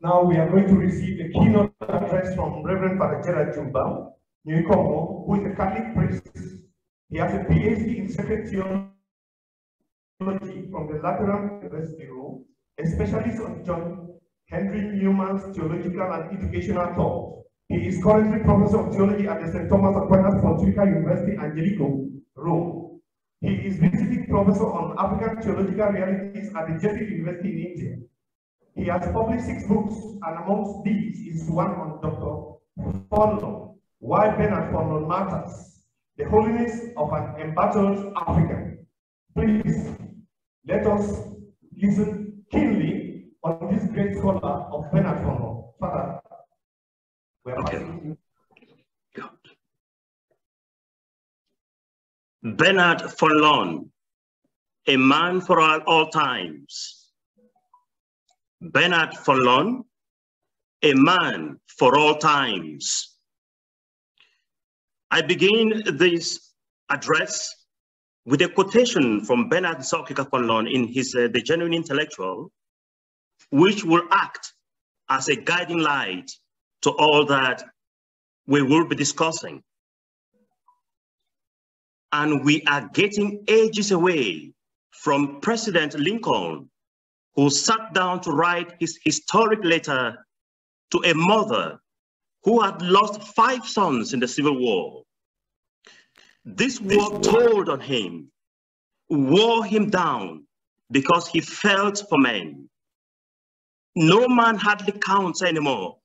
Now we are going to receive a keynote address from Reverend Father Gerard Jumbam, who is a Catholic priest. He has a PhD in sacred theology from the Lateran University a specialist on John Henry Newman's theological and educational thought. He is currently professor of theology at the St. Thomas Aquinas Pontifical University, Angelicum, Rome. He is visiting professor on African theological realities at the Jesuit University in India. He has published six books, and amongst these is one on Dr. Fonlon, Why Bernard Fonlon Matters, the Holiness of an Embattled African. Please, let us listen keenly on this great scholar of Bernard Fonlon. Father, we are Okay. Bernard Fonlon, a man for all times. Bernard Fonlon, a man for all times. I begin this address with a quotation from Bernard Nsokika Fonlon in his uh, The Genuine Intellectual, which will act as a guiding light to all that we will be discussing. And we are getting ages away from President Lincoln, who sat down to write his historic letter to a mother who had lost five sons in the Civil War. This war told on him, wore him down because he felt for men. No man hardly counts anymore,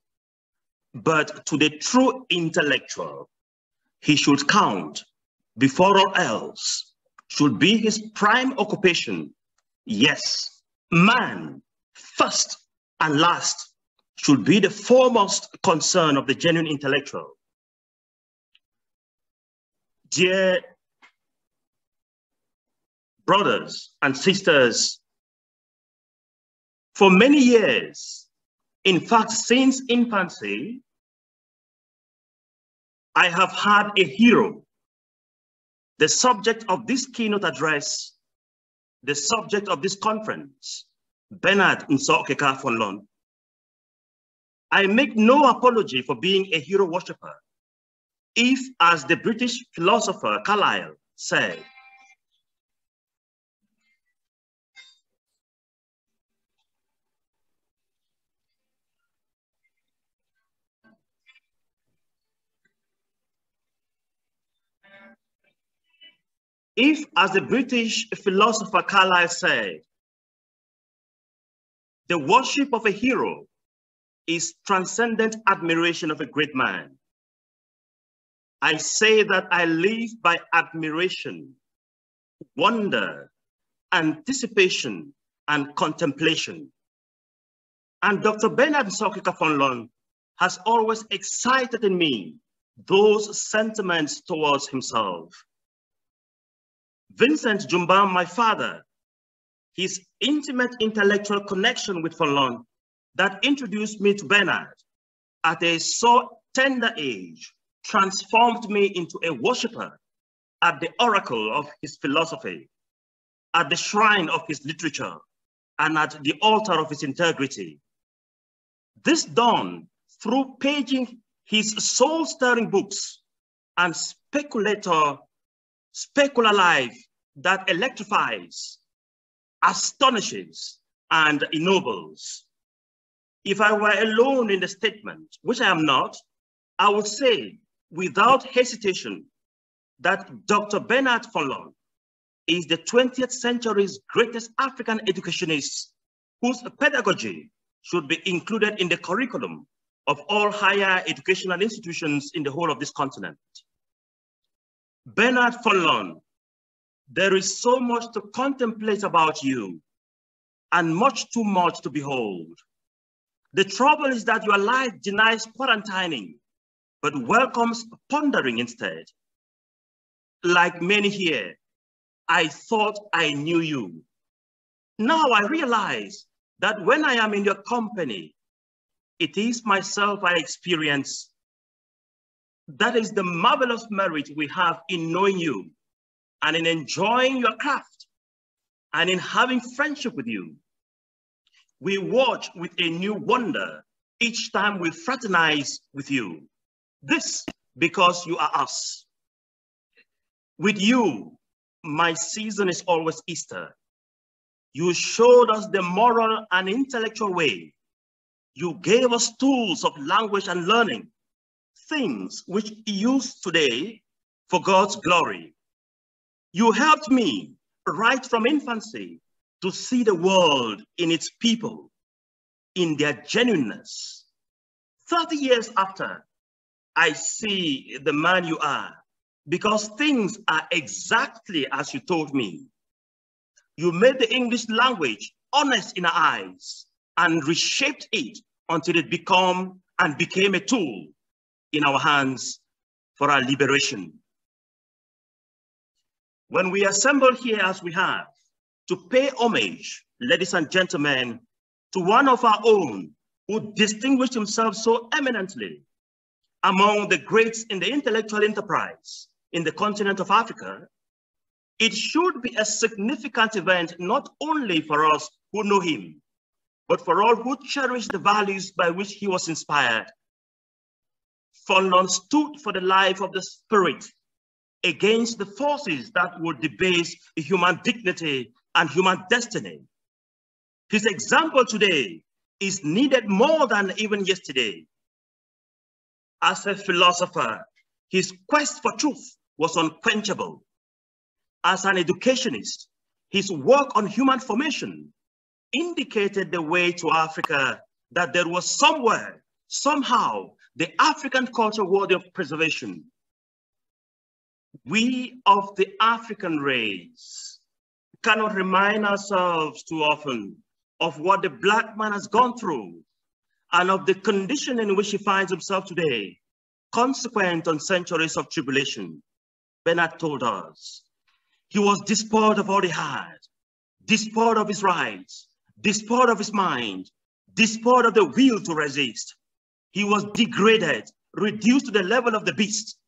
but to the true intellectual, he should count before all else, should be his prime occupation. Yes, man, first and last, should be the foremost concern of the genuine intellectual. Dear brothers and sisters, for many years, in fact, since infancy, I have had a hero. The subject of this keynote address, the subject of this conference, Bernard Nsokika Fonlon. I make no apology for being a hero worshiper. If, as the British philosopher Carlyle said, if, as the British philosopher Carlyle said, the worship of a hero is transcendent admiration of a great man. I say that I live by admiration, wonder, anticipation, and contemplation. And Dr. Bernard Nsokika Fonlon has always excited in me those sentiments towards himself. Vincent Jumbam, my father, his intimate intellectual connection with Fonlon that introduced me to Bernard at a so tender age transformed me into a worshiper at the oracle of his philosophy, at the shrine of his literature, and at the altar of his integrity. This dawned through paging his soul-stirring books and speculator, specular life that electrifies, astonishes, and ennobles. If I were alone in the statement, which I am not, I would say without hesitation that Dr. Bernard Fonlon is the 20th century's greatest African educationist whose pedagogy should be included in the curriculum of all higher educational institutions in the whole of this continent. Bernard Fonlon, there is so much to contemplate about you and much too much to behold. The trouble is that your life denies quarantining, but welcomes pondering instead. Like many here, I thought I knew you. Now I realize that when I am in your company, it is myself I experience That is the marvelous merit we have in knowing you and in enjoying your craft and in having friendship with you. We watch with a new wonder each time we fraternize with you. This because you are us. With you, my season is always Easter. You showed us the moral and intellectual way. You gave us tools of language and learning, things which use today for God's glory. You helped me right from infancy to see the world in its people, in their genuineness. 30 years after, I see the man you are because things are exactly as you told me. You made the English language honest in our eyes and reshaped it until it become and became a tool in our hands for our liberation. When we assemble here as we have to pay homage, ladies and gentlemen, to one of our own who distinguished himself so eminently among the greats in the intellectual enterprise in the continent of Africa, it should be a significant event not only for us who know him, but for all who cherish the values by which he was inspired. Fonlon stood for the life of the spirit against the forces that would debase human dignity and human destiny. His example today is needed more than even yesterday. As a philosopher, his quest for truth was unquenchable. As an educationist, his work on human formation indicated the way to Africa that there was somewhere, somehow, the African culture worthy of preservation. We of the African race cannot remind ourselves too often of what the black man has gone through and of the condition in which he finds himself today, consequent on centuries of tribulation. Bernard told us he was despoiled of all he had, despoiled of his rights, despoiled of his mind, despoiled of the will to resist. He was degraded, reduced to the level of the beast.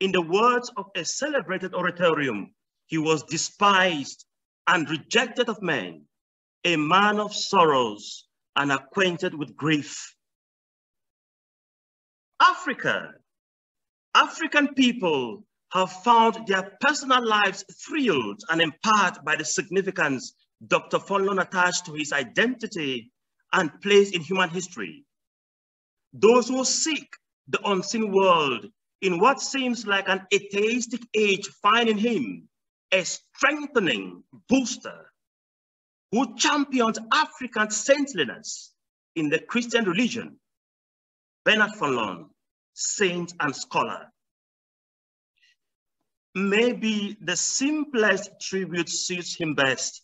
In the words of a celebrated oratorium, he was despised and rejected of men, a man of sorrows and acquainted with grief. Africa, African people have found their personal lives thrilled and empowered by the significance Dr. Fonlon attached to his identity and place in human history. Those who seek the unseen world in what seems like an atheistic age, find in him a strengthening booster who championed African saintliness in the Christian religion. Bernard Fonlon, saint and scholar. Maybe the simplest tribute suits him best.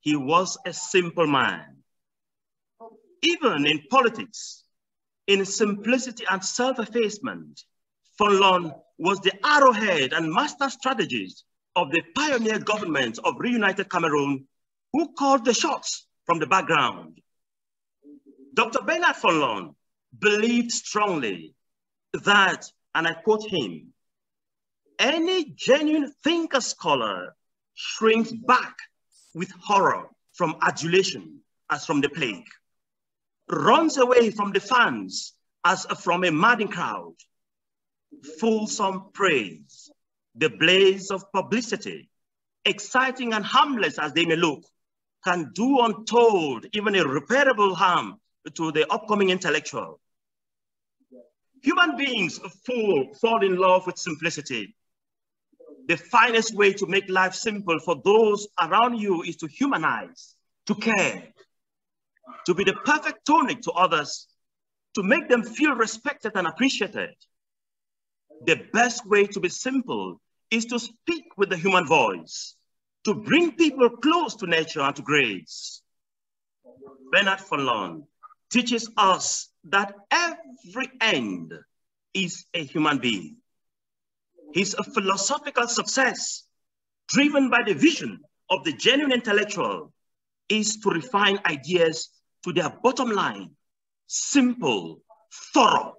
He was a simple man. Even in politics, in simplicity and self-effacement, Fonlon was the arrowhead and master strategist of the pioneer government of reunited Cameroon who called the shots from the background. Dr. Bernard Fonlon believed strongly that, and I quote him, any genuine thinker scholar shrinks back with horror from adulation as from the plague runs away from the fans as from a madding crowd. Fulsome praise, the blaze of publicity, exciting and harmless as they may look, can do untold, even irreparable harm to the upcoming intellectual. Human beings fall, fall in love with simplicity. The finest way to make life simple for those around you is to humanize, to care, to be the perfect tonic to others, to make them feel respected and appreciated. The best way to be simple is to speak with the human voice, to bring people close to nature and to grace. Bernard Fonlon teaches us that every end is a human being. His philosophical success, driven by the vision of the genuine intellectual, is to refine ideas to their bottom line, simple, thorough.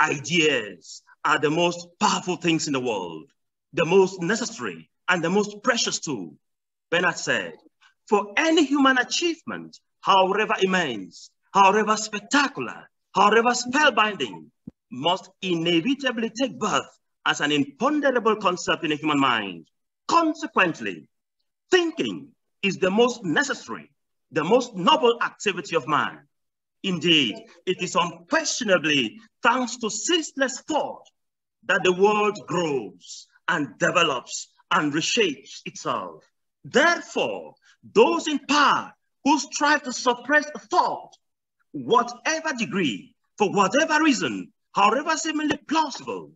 Ideas are the most powerful things in the world, the most necessary and the most precious too. Bernard said, for any human achievement, however immense, however spectacular, however spellbinding, must inevitably take birth as an imponderable concept in a human mind. Consequently, thinking is the most necessary, the most noble activity of man. Indeed, it is unquestionably thanks to ceaseless thought that the world grows and develops and reshapes itself. Therefore, those in power who strive to suppress thought, whatever degree, for whatever reason, however seemingly plausible,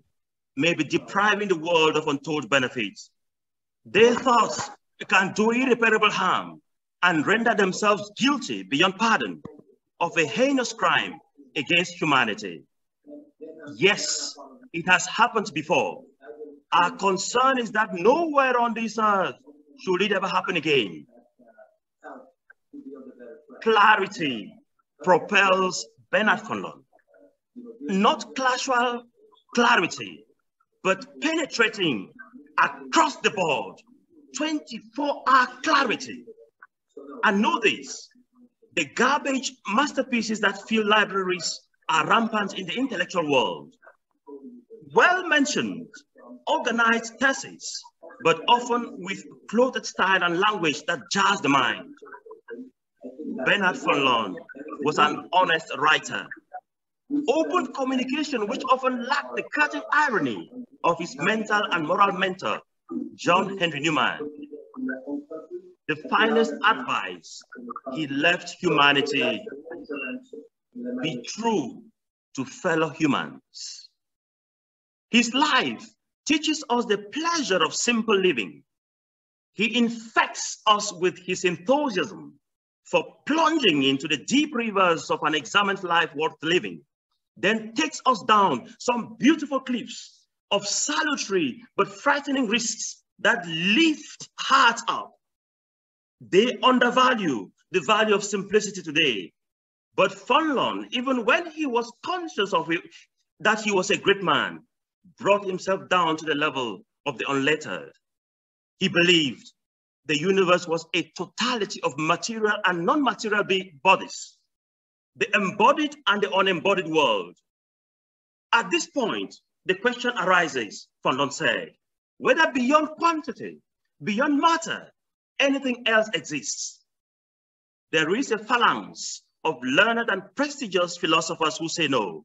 may be depriving the world of untold benefits. Their thoughts can do irreparable harm and render themselves guilty beyond pardon of a heinous crime against humanity. Yes, it has happened before. Our concern is that nowhere on this earth should it ever happen again. Clarity propels Bernard Fonlon. Not casual clarity, but penetrating across the board, 24-hour clarity. And know this, the garbage masterpieces that fill libraries are rampant in the intellectual world. Well-mentioned, organized theses, but often with clothed style and language that jars the mind. Bernard Fonlon was an honest writer. Open communication, which often lacked the cutting irony of his mental and moral mentor, John Henry Newman. The finest advice he left humanity, be true to fellow humans. His life teaches us the pleasure of simple living. He infects us with his enthusiasm for plunging into the deep rivers of an examined life worth living, then takes us down some beautiful cliffs of salutary but frightening risks that lift hearts up. They undervalue the value of simplicity today. But Fonlon, even when he was conscious of it, that he was a great man, brought himself down to the level of the unlettered. He believed the universe was a totality of material and non-material bodies, the embodied and the unembodied world. At this point, the question arises, Fonlon said, whether beyond quantity, beyond matter, anything else exists. There is a phalanx of learned and prestigious philosophers who say no.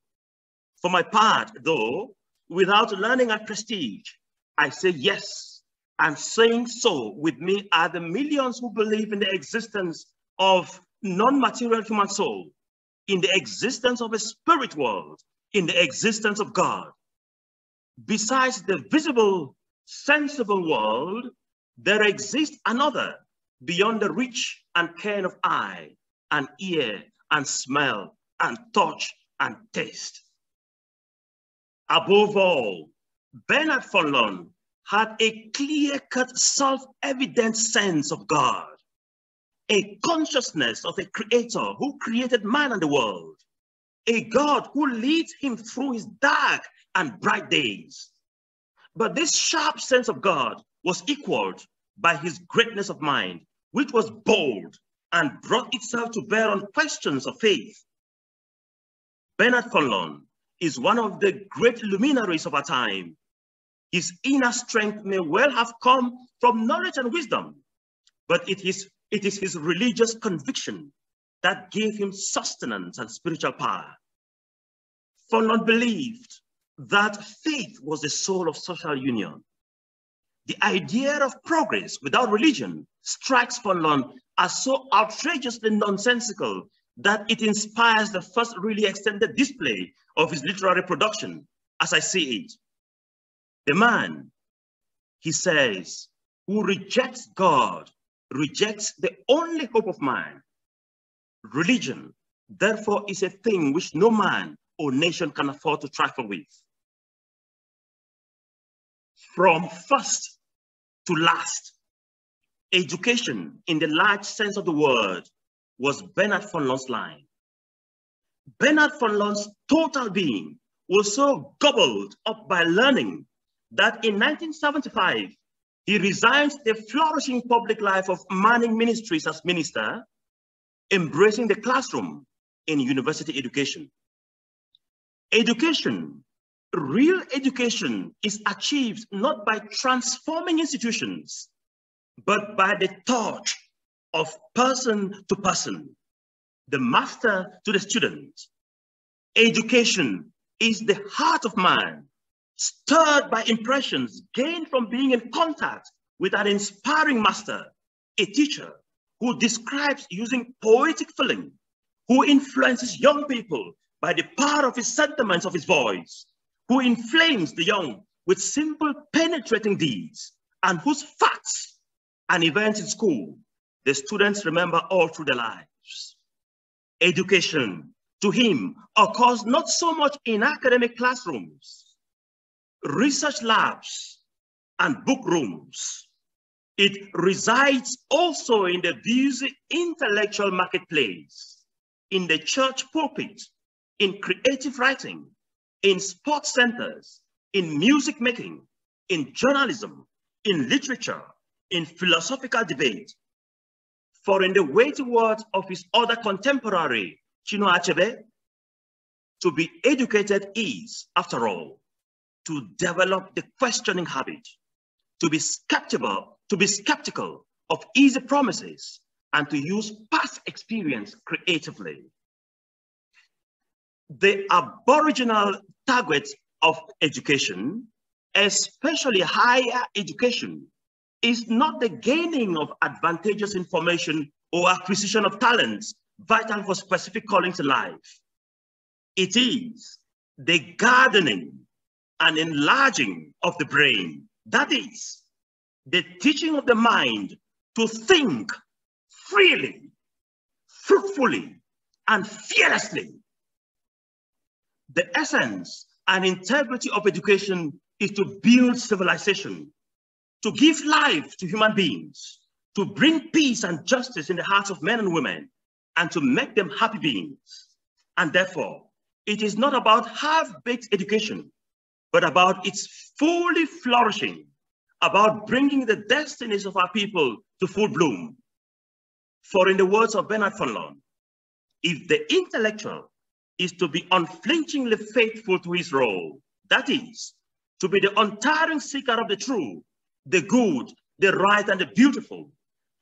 For my part, though, without learning and prestige, I say yes. And saying so with me are the millions who believe in the existence of non-material human soul, in the existence of a spirit world, in the existence of God. Besides the visible, sensible world, there exists another beyond the reach and ken of eye and ear and smell and touch and taste. Above all, Bernard Fonlon had a clear-cut, self-evident sense of God, a consciousness of a creator who created man and the world, a God who leads him through his dark and bright days. But this sharp sense of God was equaled by his greatness of mind, which was bold and brought itself to bear on questions of faith. Bernard Fonlon is one of the great luminaries of our time. His inner strength may well have come from knowledge and wisdom, but it is, it is his religious conviction that gave him sustenance and spiritual power. Fonlon believed that faith was the soul of social union. The idea of progress without religion strikes Fonlon as so outrageously nonsensical that it inspires the first really extended display of his literary production as I see it. The man, he says, who rejects God, rejects the only hope of man. Religion, therefore, is a thing which no man or nation can afford to trifle with. From first to last, education in the large sense of the word was Bernard Fonlon's line. Bernard Fonlon's total being was so gobbled up by learning that in 1975, he resigned the flourishing public life of Manning Ministries as minister, embracing the classroom in university education. Education, real education is achieved not by transforming institutions, but by the touch of person to person, the master to the student. Education is the heart of man, stirred by impressions gained from being in contact with an inspiring master, a teacher who describes using poetic feeling, who influences young people by the power of his sentiments of his voice, who inflames the young with simple penetrating deeds, and whose facts and events in school the students remember all through their lives. Education to him occurs not so much in academic classrooms, research labs, and book rooms. It resides also in the busy intellectual marketplace, in the church pulpit, in creative writing, in sports centers, in music making, in journalism, in literature, in philosophical debate. For in the weighty words of his other contemporary, Chinua Achebe, to be educated is, after all, to develop the questioning habit, to be skeptical, to be skeptical of easy promises, and to use past experience creatively. The aboriginal target of education, especially higher education, is not the gaining of advantageous information or acquisition of talents vital for specific callings in life. It is the gardening and enlarging of the brain. That is the teaching of the mind to think freely, fruitfully, and fearlessly. The essence and integrity of education is to build civilization, to give life to human beings, to bring peace and justice in the hearts of men and women, and to make them happy beings. And therefore, it is not about half-baked education, but about its fully flourishing, about bringing the destinies of our people to full bloom. For in the words of Bernard Fonlon, if the intellectual is to be unflinchingly faithful to his role, that is, to be the untiring seeker of the true, the good, the right, and the beautiful,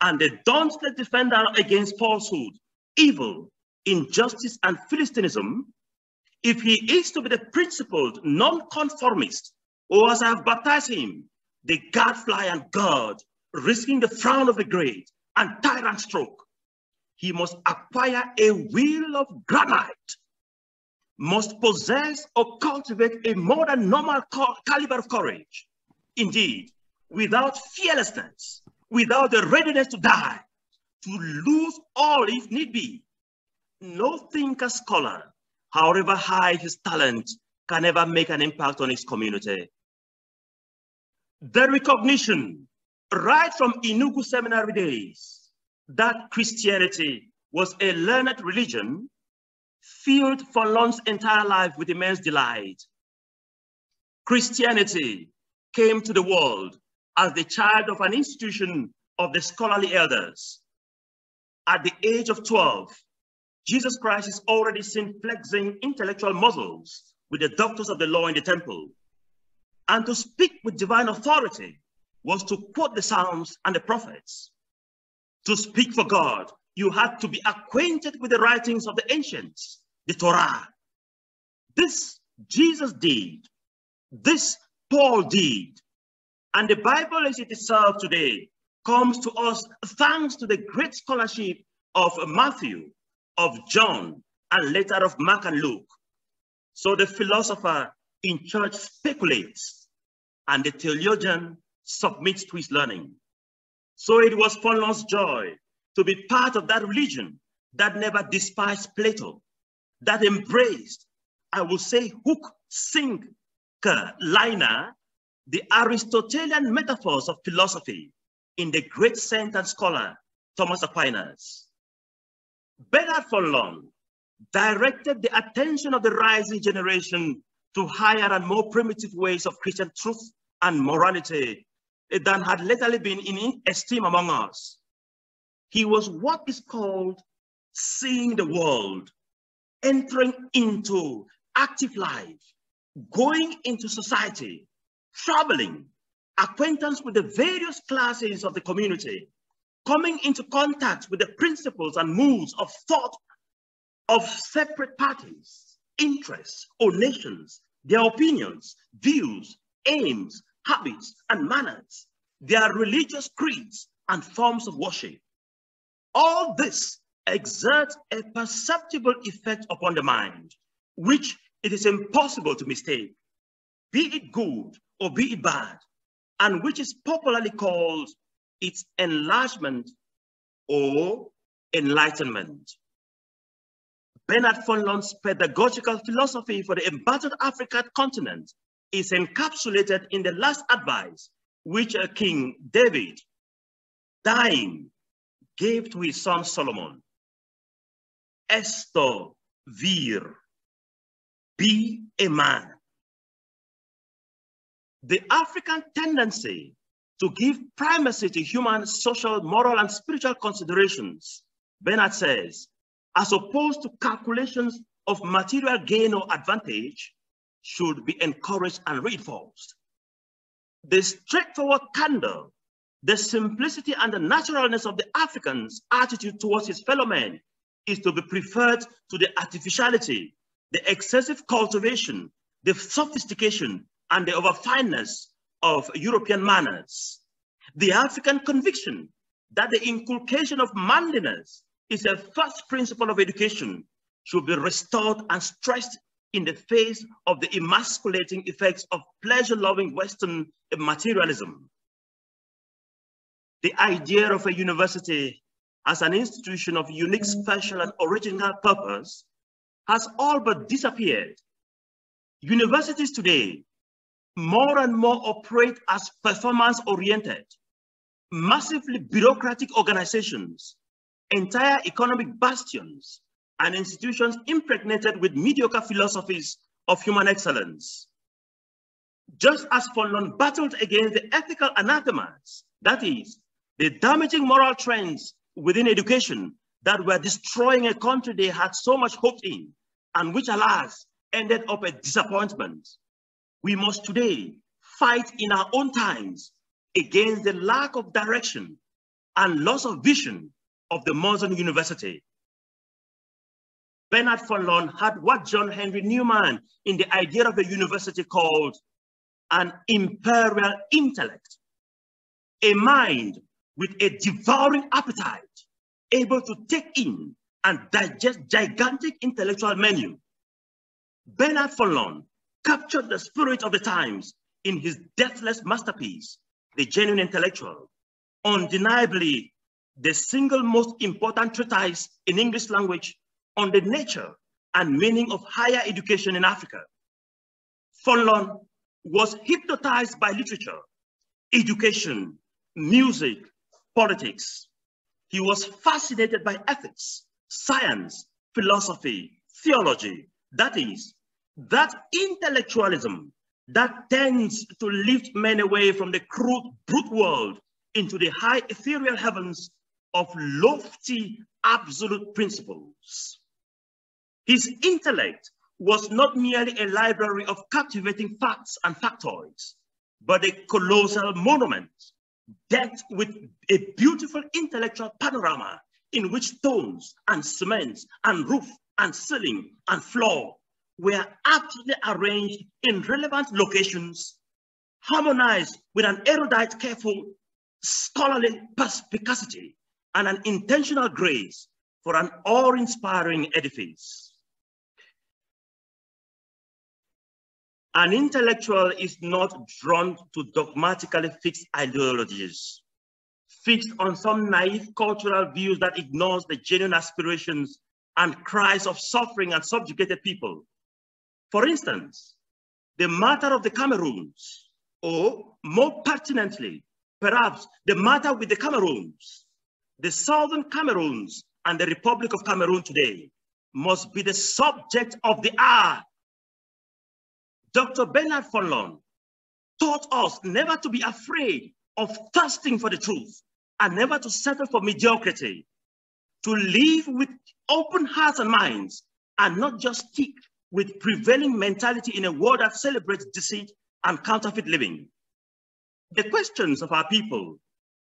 and the dauntless defender against falsehood, evil, injustice, and Philistinism, if he is to be the principled nonconformist, or as I have baptized him, the gadfly and God, risking the frown of the great and tyrant stroke, he must acquire a will of granite, must possess or cultivate a more than normal caliber of courage. Indeed, without fearlessness, without the readiness to die, to lose all if need be. No thinker scholar, however high his talent, can ever make an impact on his community. The recognition right from Enugu seminary days that Christianity was a learned religion filled Fonlon's entire life with immense delight. Christianity came to the world as the child of an institution of the scholarly elders at the age of 12, Jesus Christ is already seen flexing intellectual muscles with the doctors of the law in the temple. And to speak with divine authority was to quote the Psalms and the prophets. To speak for God, you had to be acquainted with the writings of the ancients, the Torah. This Jesus did. This Paul did. And the Bible as it is served today comes to us thanks to the great scholarship of Matthew, of John, and later of Mark and Luke. So the philosopher in church speculates, and the theologian submits to his learning. So it was Fonlon's joy to be part of that religion that never despised Plato, that embraced, I will say, hook, sink, liner, the Aristotelian metaphors of philosophy in the great saint and scholar, Thomas Aquinas. Bernard Fonlon directed the attention of the rising generation to higher and more primitive ways of Christian truth and morality than had latterly been in esteem among us. He was what is called seeing the world, entering into active life, going into society, traveling, acquaintance with the various classes of the community, coming into contact with the principles and moods of thought of separate parties, interests, or nations, their opinions, views, aims, habits, and manners, their religious creeds and forms of worship. All this exerts a perceptible effect upon the mind, which it is impossible to mistake, be it good or be it bad, and which is popularly called its enlargement or enlightenment. Bernard Fonlon's pedagogical philosophy for the embattled African continent is encapsulated in the last advice which a King David, dying, gave to his son Solomon. Esto vir, be a man. The African tendency to give primacy to human, social, moral, and spiritual considerations, Bernard says, as opposed to calculations of material gain or advantage, should be encouraged and reinforced. The straightforward candor, the simplicity and the naturalness of the African's attitude towards his fellow men is to be preferred to the artificiality, the excessive cultivation, the sophistication, and the overfineness of European manners. The African conviction that the inculcation of manliness is a first principle of education should be restored and stressed in the face of the emasculating effects of pleasure-loving Western materialism. The idea of a university as an institution of unique, mm-hmm. special, and original purpose has all but disappeared. Universities today more and more operate as performance-oriented, massively bureaucratic organizations, entire economic bastions, and institutions impregnated with mediocre philosophies of human excellence. Just as Fonlon battled against the ethical anathemas, that is, the damaging moral trends within education that were destroying a country they had so much hope in, and which, alas, ended up a disappointment. We must today fight in our own times against the lack of direction and loss of vision of the modern university. Bernard Fonlon had what John Henry Newman in the idea of a university called an imperial intellect, a mind with a devouring appetite, able to take in and digest gigantic intellectual menu. Bernard Fonlon captured the spirit of the times in his deathless masterpiece, The Genuine Intellectual, undeniably the single most important treatise in English language on the nature and meaning of higher education in Africa. Fonlon was hypnotized by literature, education, music, politics. He was fascinated by ethics, science, philosophy, theology. That is, that intellectualism that tends to lift men away from the crude, brute world into the high ethereal heavens of lofty absolute principles. His intellect was not merely a library of captivating facts and factoids, but a colossal monument decked with a beautiful intellectual panorama in which stones and cements and roof and ceiling and floor were aptly arranged in relevant locations, harmonized with an erudite, careful, scholarly perspicacity and an intentional grace for an awe-inspiring edifice. An intellectual is not drawn to dogmatically fixed ideologies, fixed on some naive cultural views that ignores the genuine aspirations and cries of suffering and subjugated people for instance, the matter of the Cameroons, or more pertinently, perhaps the matter with the Cameroons, the Southern Cameroons and the Republic of Cameroon today must be the subject of the hour. Dr. Bernard Fonlon taught us never to be afraid of thirsting for the truth and never to settle for mediocrity, to live with open hearts and minds and not just stick with prevailing mentality in a world that celebrates deceit and counterfeit living. The questions of our people,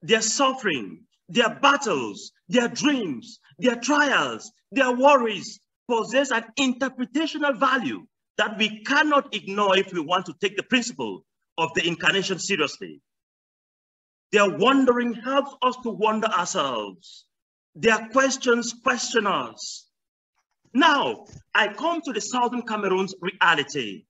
their suffering, their battles, their dreams, their trials, their worries possess an interpretational value that we cannot ignore if we want to take the principle of the incarnation seriously. Their wondering helps us to wonder ourselves. Their questions question us. Now, I come to the Southern Cameroon's reality,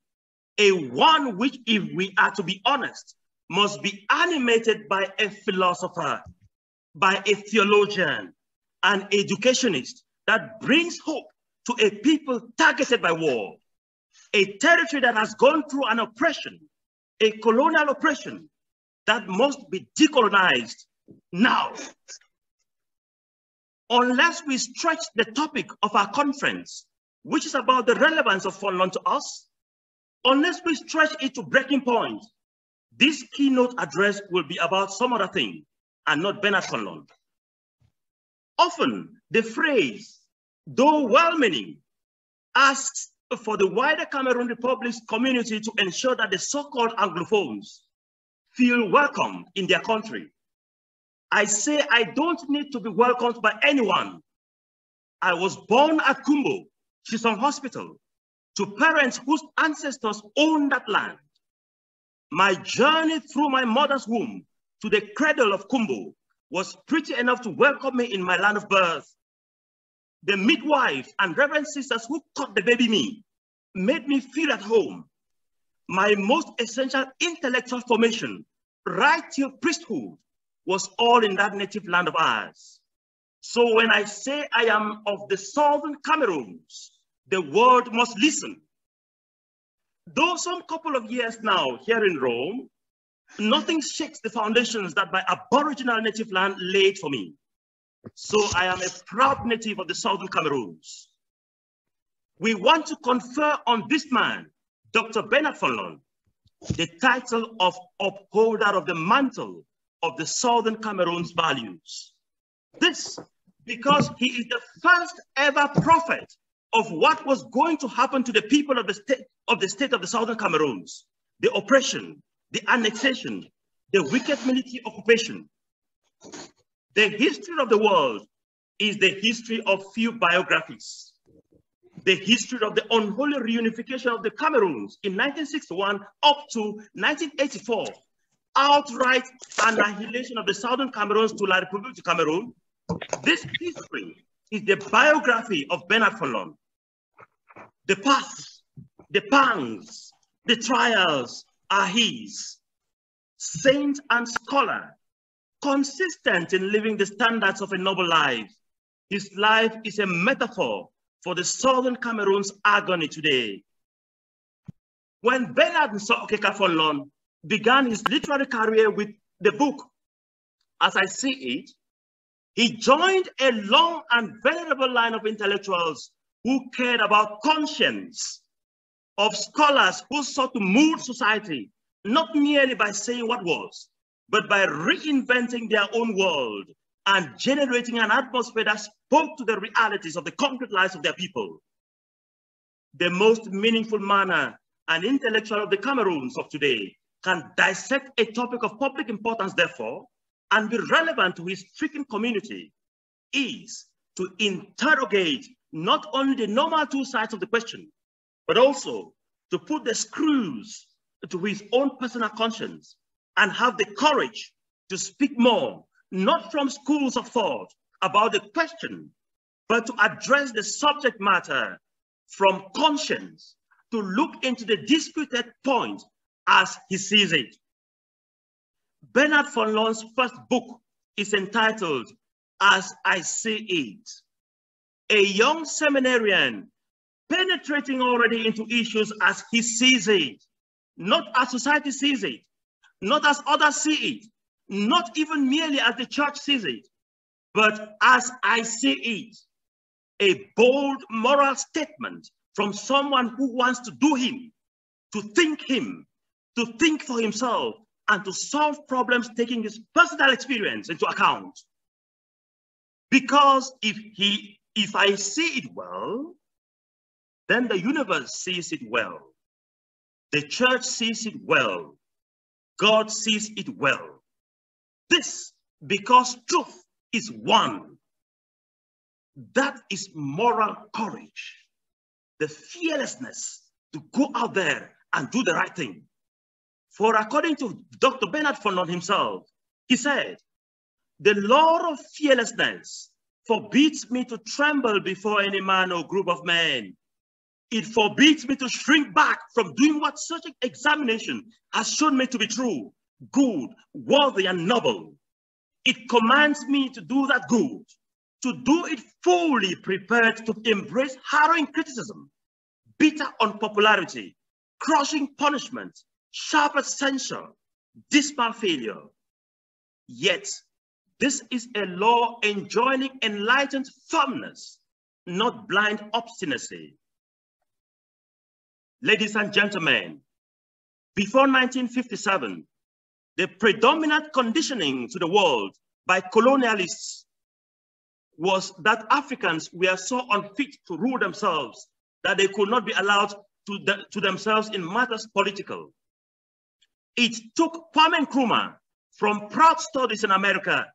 a one which, if we are to be honest, must be animated by a philosopher, by a theologian, an educationist that brings hope to a people targeted by war, a territory that has gone through an oppression, a colonial oppression that must be decolonized now. Unless we stretch the topic of our conference, which is about the relevance of Fonlon to us, unless we stretch it to breaking point, this keynote address will be about some other thing and not Bernard Fonlon. Often the phrase, though well-meaning, asks for the wider Cameroon Republic's community to ensure that the so-called Anglophones feel welcome in their country. I say I don't need to be welcomed by anyone. I was born at Kumbo, Shisong Hospital, to parents whose ancestors owned that land. My journey through my mother's womb to the cradle of Kumbo was pretty enough to welcome me in my land of birth. The midwife and reverend sisters who taught the baby me made me feel at home my most essential intellectual formation, right till priesthood, was all in that native land of ours. So when I say I am of the southern Cameroons, the world must listen. Though some couple of years now here in Rome, nothing shakes the foundations that my aboriginal native land laid for me. So I am a proud native of the southern Cameroons. We want to confer on this man Dr. Bernard Fonlon, the title of upholder of the mantle of the Southern Cameroon's values. This because he is the first ever prophet of what was going to happen to the people of the state of the state of the Southern Cameroons, the oppression, the annexation, the wicked military occupation. The history of the world is the history of few biographies the history of the unholy reunification of the Cameroons in 1961 up to 1984, outright annihilation of the Southern Cameroons to La République du Cameroon. This history is the biography of Bernard. The past, the pangs, the trials are his. Saint and scholar, consistent in living the standards of a noble life. His life is a metaphor for the Southern Cameroon's agony today. When Bernard Fonlon began his literary career with the book, As I See It, he joined a long and venerable line of intellectuals who cared about conscience, of scholars who sought to mold society, not merely by saying what was, but by reinventing their own world and generating an atmosphere that spoke to the realities of the concrete lives of their people. The most meaningful manner an intellectual of the Cameroons of today can dissect a topic of public importance, therefore, and be relevant to his stricken community is to interrogate not only the normal two sides of the question, but also to put the screws to his own personal conscience and have the courage to speak more not from schools of thought about the question, but to address the subject matter from conscience, to look into the disputed point as he sees it. Bernard Fonlon's first book is entitled As I See It. A young seminarian penetrating already into issues as he sees it, not as society sees it, not as others see it, not even merely as the church sees it, but as I see it, a bold moral statement from someone who wants to do him to think him, to think for himself, and to solve problems taking his personal experience into account. Because if he, if I see it well, then the universe sees it well. The church sees it well. God sees it well. This because truth is one. That is moral courage, the fearlessness to go out there and do the right thing. For according to Dr. Bernard Fonlon himself, he said, the law of fearlessness forbids me to tremble before any man or group of men. It forbids me to shrink back from doing what such examination has shown me to be true, good, worthy, and noble. It commands me to do that good, to do it fully prepared to embrace harrowing criticism, bitter unpopularity, crushing punishment, sharp censure, dismal failure. Yet, this is a law enjoining enlightened firmness, not blind obstinacy. Ladies and gentlemen, before 1957, the predominant conditioning to the world by colonialists was that Africans were so unfit to rule themselves that they could not be allowed to, to themselves in matters political. It took Kwame Nkrumah from proud studies in America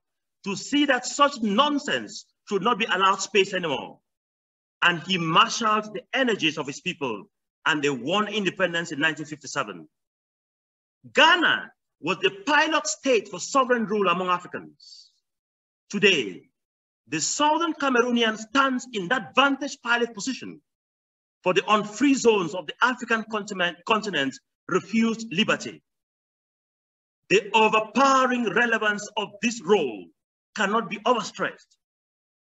to see that such nonsense should not be allowed space anymore. And he marshaled the energies of his people and they won independence in 1957. Ghana was the pilot state for sovereign rule among Africans. Today, the Southern Cameroonian stands in that vantage pilot position for the unfree zones of the African continent, continent refused liberty. The overpowering relevance of this role cannot be overstressed.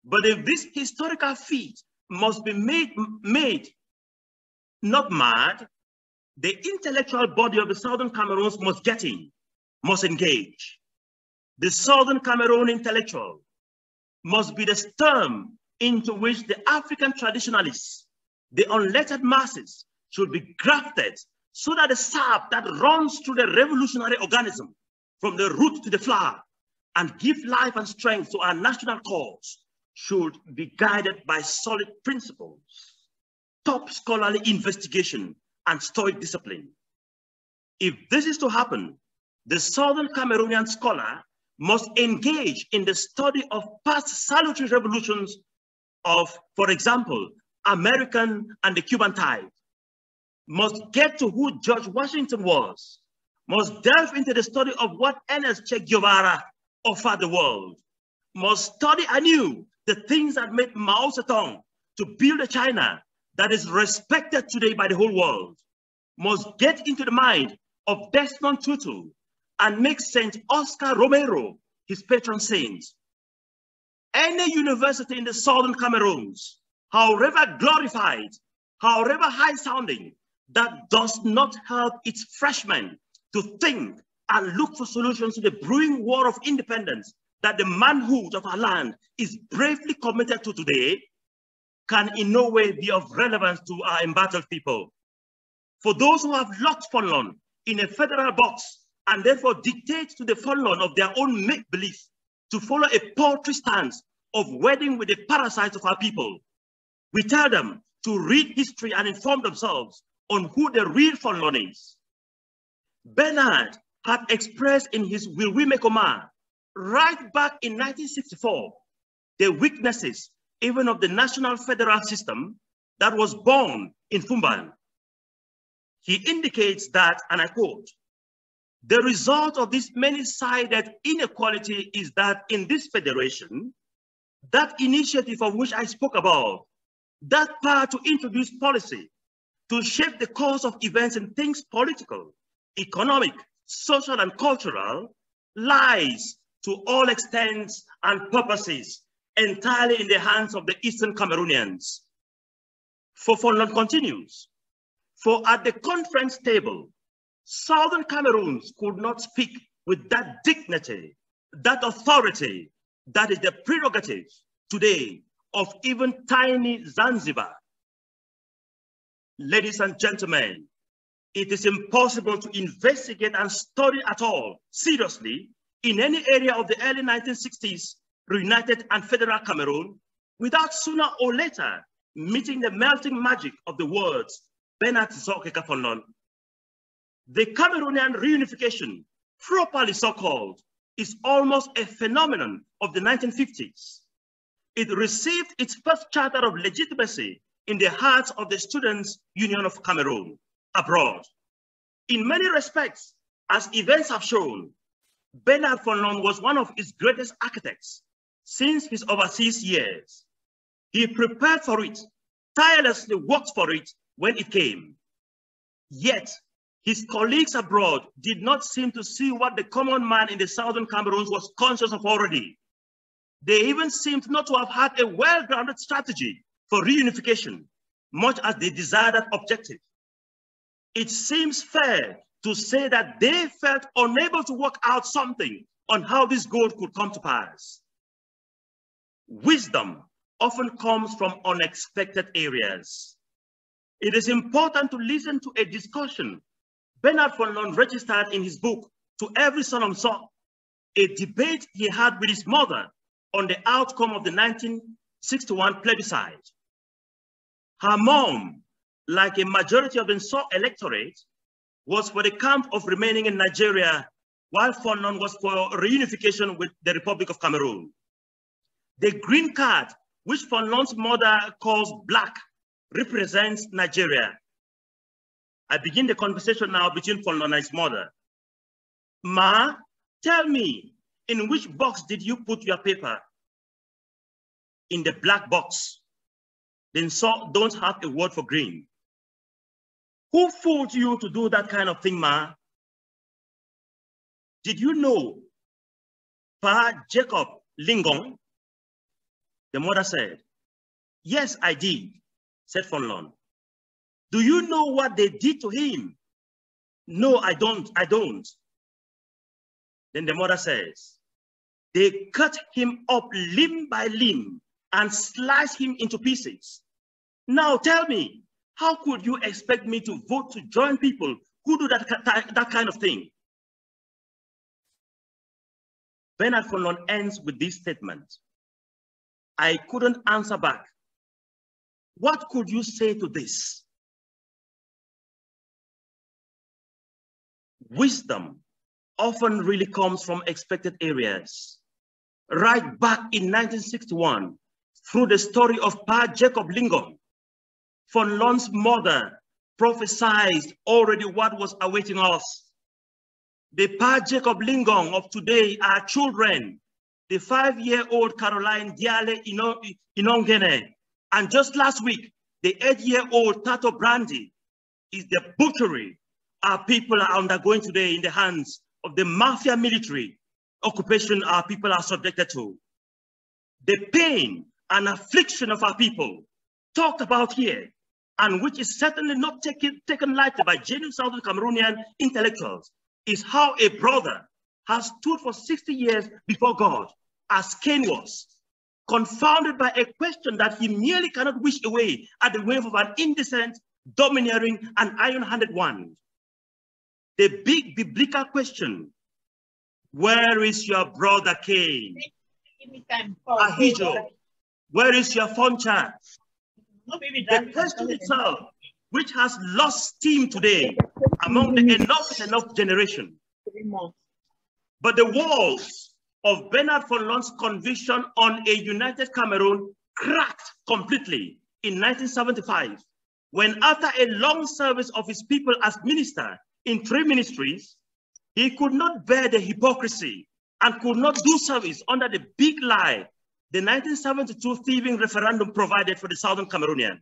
But if this historical feat must be made, made not mad, the intellectual body of the Southern Cameroons must get in, must engage. The Southern Cameroon intellectual must be the stem into which the African traditionalists, the unlettered masses, should be grafted so that the sap that runs through the revolutionary organism from the root to the flower and give life and strength to our national cause should be guided by solid principles, top scholarly investigation, and stoic discipline. If this is to happen, the Southern Cameroonian scholar must engage in the study of past salutary revolutions of, for example, American and the Cuban type, must get to who George Washington was, must delve into the study of what Ernest Che Guevara offered the world, must study anew the things that made Mao Zedong to build a China that is respected today by the whole world, must get into the mind of Desmond Tutu and make St. Oscar Romero his patron saint. Any university in the Southern Cameroons, however glorified, however high sounding, that does not help its freshmen to think and look for solutions to the brewing war of independence that the manhood of our land is bravely committed to today can in no way be of relevance to our embattled people. For those who have locked Fonlon in a federal box and therefore dictate to the Fonlon of their own make-belief to follow a paltry stance of wedding with the parasites of our people, we tell them to read history and inform themselves on who the real Fonlon is. Bernard had expressed in his Will We Make or Mar right back in 1964 the weaknesses even of the national federal system that was born in Fumban. He indicates that, and I quote, the result of this many-sided inequality is that in this federation, that initiative of which I spoke about, that power to introduce policy, to shape the course of events and things political, economic, social, and cultural, lies to all extents and purposes entirely in the hands of the Eastern Cameroonians. For Fonlon continues, for at the conference table, Southern Cameroons could not speak with that dignity, that authority, that is the prerogative today of even tiny Zanzibar. Ladies and gentlemen, it is impossible to investigate and study at all seriously in any area of the early 1960s reunited and federal Cameroon without sooner or later meeting the melting magic of the words Bernard Nsokika Fonlon. The Cameroonian reunification, properly so-called, is almost a phenomenon of the 1950s. It received its first charter of legitimacy in the hearts of the Students' Union of Cameroon abroad. In many respects, as events have shown, Bernard Fonlon was one of its greatest architects since his overseas years. He prepared for it, tirelessly worked for it when it came. Yet, his colleagues abroad did not seem to see what the common man in the southern Cameroons was conscious of already. They even seemed not to have had a well-grounded strategy for reunification, much as they desired that objective. It seems fair to say that they felt unable to work out something on how this goal could come to pass. Wisdom often comes from unexpected areas. It is important to listen to a discussion Bernard Fonlon registered in his book, To Every Son of Son, a debate he had with his mother on the outcome of the 1961 plebiscite. Her mom, like a majority of the Nso electorate, was for the camp of remaining in Nigeria, while Fonlon was for reunification with the Republic of Cameroon. The green card, which Fonlon's mother calls black, represents Nigeria. I begin the conversation now between Fonlon and his mother. Ma, tell me, in which box did you put your paper? In the black box. Then so don't have a word for green. Who fooled you to do that kind of thing, Ma? Did you know Pa Jacob Lingong? The mother said, Yes, I did, said Fonlon. Do you know what they did to him? No, I don't, I don't. Then the mother says, they cut him up limb by limb and sliced him into pieces. Now tell me, how could you expect me to vote to join people who do that, that kind of thing? Bernard Fonlon ends with this statement. I couldn't answer back. What could you say to this? Wisdom often really comes from expected areas. Right back in 1961, through the story of Pa Jacob Lingong, Fonlon's mother prophesied already what was awaiting us. The Pa Jacob Lingong of today are children, the five-year-old Caroline Diale Inongene, and just last week, the eight-year-old Tato Brandy is the butchery our people are undergoing today in the hands of the mafia military occupation our people are subjected to. The pain and affliction of our people talked about here, and which is certainly not taken, taken lightly by genuine Southern Cameroonian intellectuals, is how a brother has stood for 60 years before God, as Cain was, confounded by a question that he merely cannot wish away at the wave of an indecent, domineering, and iron-handed one the big biblical question, where is your brother Cain? Ahidjo, ah, where is your Foncha? The question itself, which has lost steam today among the enough enough generation. But the walls of Bernard Fonlon's conviction on a united Cameroon cracked completely in 1975, when after a long service of his people as minister, in three ministries, he could not bear the hypocrisy and could not do service under the big lie the 1972 thieving referendum provided for the Southern Cameroonian.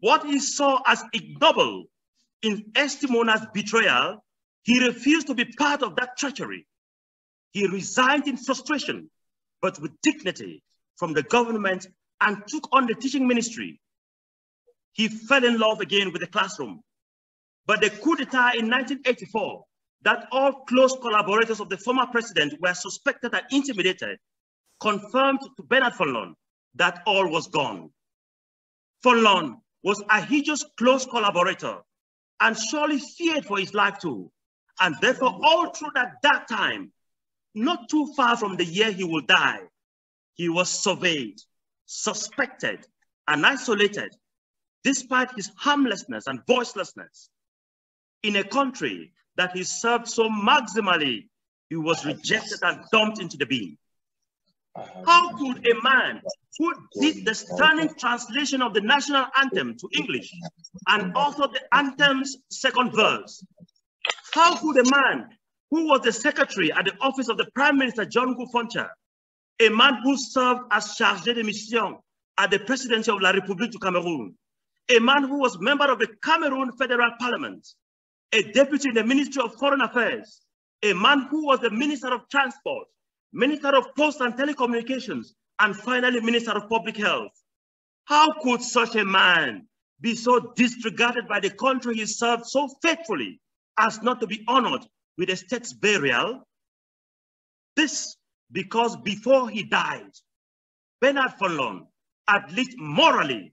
What he saw as ignoble in Estimona's betrayal, he refused to be part of that treachery. He resigned in frustration, but with dignity from the government and took on the teaching ministry. He fell in love again with the classroom but the coup d'etat in 1984, that all close collaborators of the former president were suspected and intimidated, confirmed to Bernard Fonlon that all was gone. Fonlon was a Ahidjo's close collaborator and surely feared for his life too. And therefore, all through that dark time, not too far from the year he will die, he was surveyed, suspected, and isolated, despite his harmlessness and voicelessness. In a country that he served so maximally, he was rejected and dumped into the bin. How could a man who did the stunning translation of the national anthem to English and also the anthem's second verse, how could a man who was the secretary at the office of the Prime Minister John Ngu Foncha, a man who served as chargé de mission at the presidency of La République du Cameroun, a man who was member of the Cameroon Federal Parliament, a deputy in the Ministry of Foreign Affairs, a man who was the Minister of Transport, Minister of Post and Telecommunications, and finally Minister of Public Health. How could such a man be so disregarded by the country he served so faithfully as not to be honored with a state's burial? This because before he died, Bernard Fonlon, at least morally,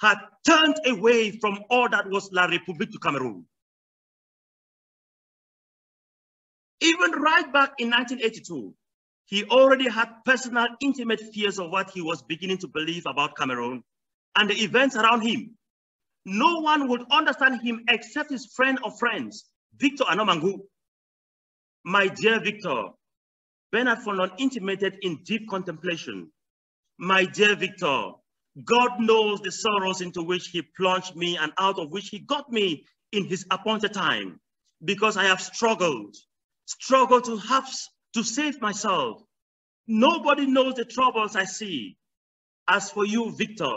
had turned away from all that was La République du Cameroun. Even right back in 1982, he already had personal, intimate fears of what he was beginning to believe about Cameroon and the events around him. No one would understand him except his friend of friends, Victor Anomah Ngu. My dear Victor, Bernard Fonlon intimated in deep contemplation. My dear Victor, God knows the sorrows into which he plunged me and out of which he got me in his appointed time, because I have struggled, struggled to have to save myself. Nobody knows the troubles I see. As for you, Victor,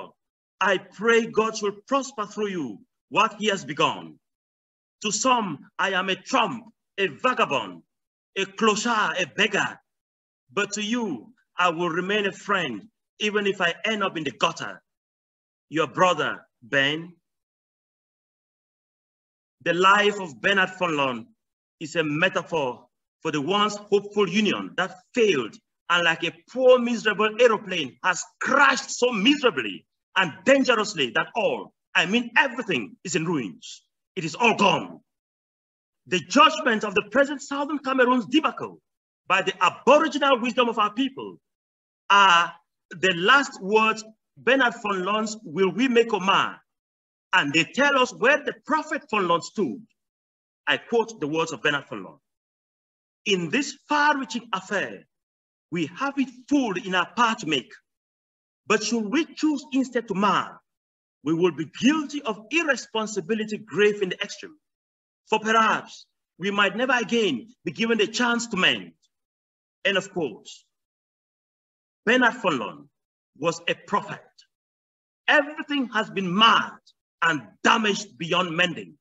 I pray God should prosper through you what he has begun. To some, I am a trump, a vagabond, a clochard, a beggar. But to you, I will remain a friend, even if I end up in the gutter. Your brother, Ben. The life of Bernard Fonlon is a metaphor for the once hopeful union that failed and like a poor miserable aeroplane has crashed so miserably and dangerously that all, I mean everything is in ruins. It is all gone. The judgment of the present Southern Cameroon's debacle by the aboriginal wisdom of our people are the last words Bernard Fonlon's will we make or mar. And they tell us where the prophet Fonlon stood. I quote the words of Bernard Fonlon. In this far-reaching affair, we have it full in our to make. But should we choose instead to mar, we will be guilty of irresponsibility grave in the extreme. For perhaps we might never again be given the chance to mend. And of course, Bernard Fonlon was a prophet. Everything has been marred and damaged beyond mending.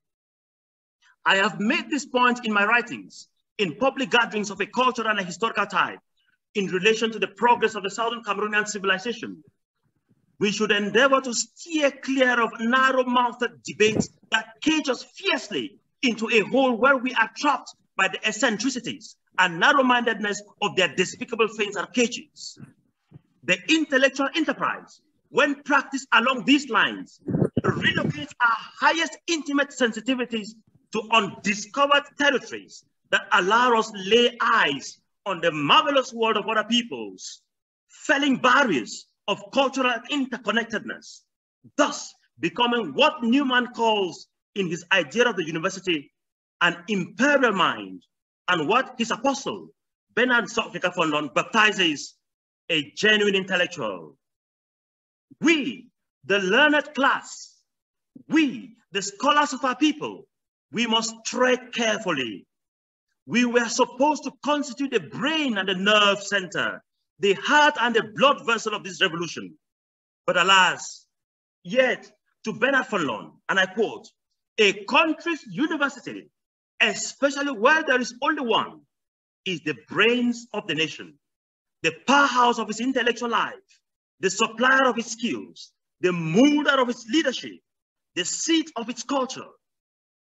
I have made this point in my writings in public gatherings of a cultural and a historical type in relation to the progress of the Southern Cameroonian civilization. We should endeavor to steer clear of narrow-mouthed debates that cage us fiercely into a hole where we are trapped by the eccentricities and narrow-mindedness of their despicable feints and cages. The intellectual enterprise, when practiced along these lines, relocates our highest intimate sensitivities to undiscovered territories that allow us lay eyes on the marvelous world of other peoples, felling barriers of cultural interconnectedness, thus becoming what Newman calls in his idea of the university an imperial mind, and what his apostle, Bernard Nsokika Fonlon baptizes a genuine intellectual. We, the learned class, we, the scholars of our people, we must tread carefully we were supposed to constitute the brain and the nerve center, the heart and the blood vessel of this revolution. But alas, yet to Bernard Fonlon, and I quote, a country's university, especially where there is only one, is the brains of the nation, the powerhouse of its intellectual life, the supplier of its skills, the molder of its leadership, the seat of its culture.